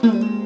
Mm-hmm.